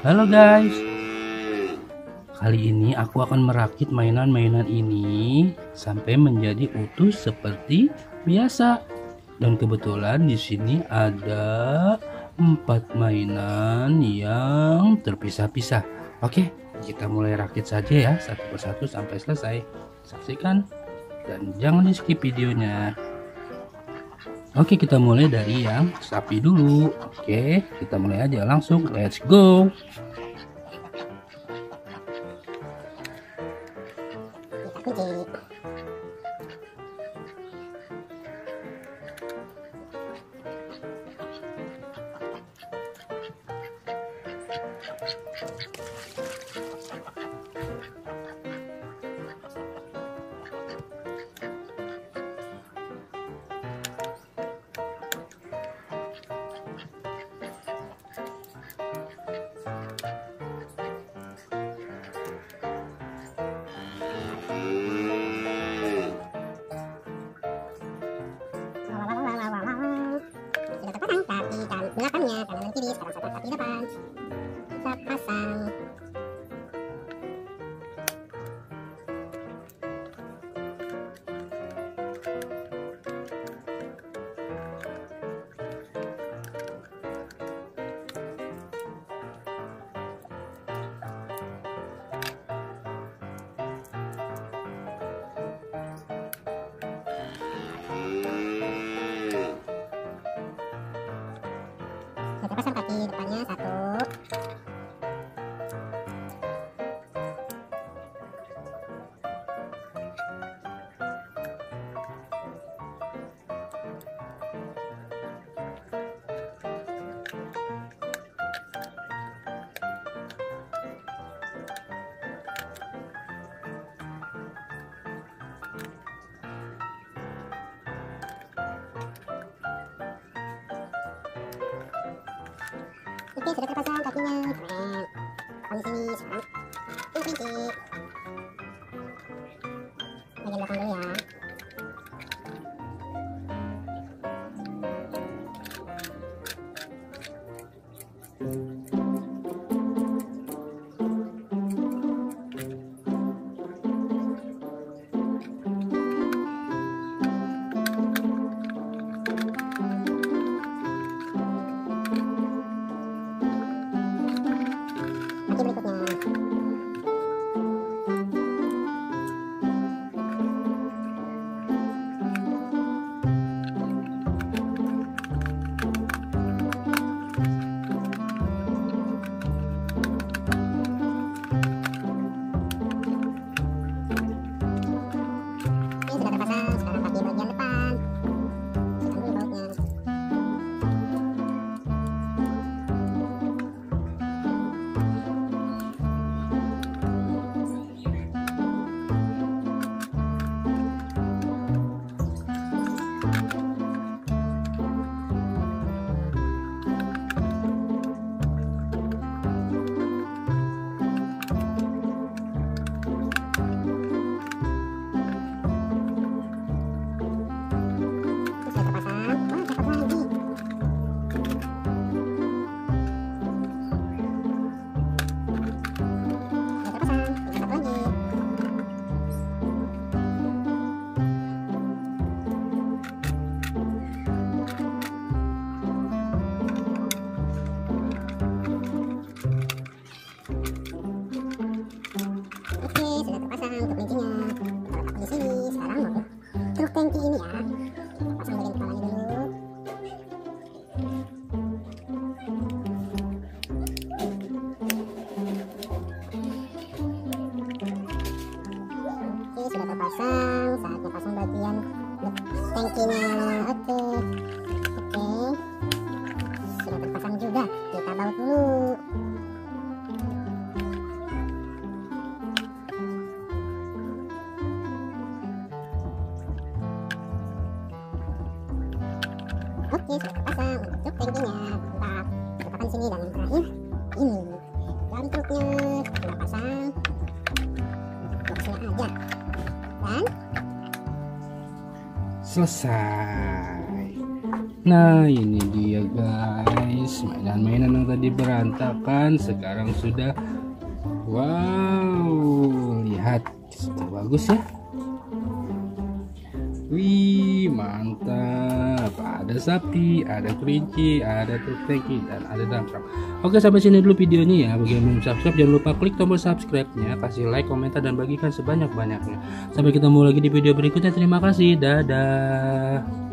Halo guys. Kali ini aku akan merakit mainan-mainan ini Sampai menjadi utuh seperti biasa. Dan kebetulan di sini ada empat mainan yang terpisah-pisah. Oke kita mulai rakit saja ya. Satu persatu sampai selesai. Saksikan. Dan jangan di skip videonya Oke kita mulai dari yang sapi dulu. Oke kita mulai aja langsung. Let's go kiri sekarang satu pasang kaki depannya satu Oke, sudah terpasang kakinya. Keren. Sekarang. Yang kelinci. Bagian belakang dulu ya. Oke. Oke. Sudah terpasang juga. Kita baut dulu. Oke, sudah terpasang untuk tangkinya. Mantap. Letakkan sini dan yang terakhir ini. Dan truknya kita pasang. Boxnya aja. Dan Selesai Nah ini dia guys Mainan-mainan yang tadi berantakan Sekarang sudah Wow Lihat Sudah bagus ya Wih, mantap. Ada sapi, ada kelinci, ada tangki, dan ada truck. Oke, sampai sini dulu videonya ya. Bagi yang belum subscribe, jangan lupa klik tombol subscribe-nya, kasih like, komentar, dan bagikan sebanyak-banyaknya. Sampai ketemu lagi di video berikutnya. Terima kasih. Dadah.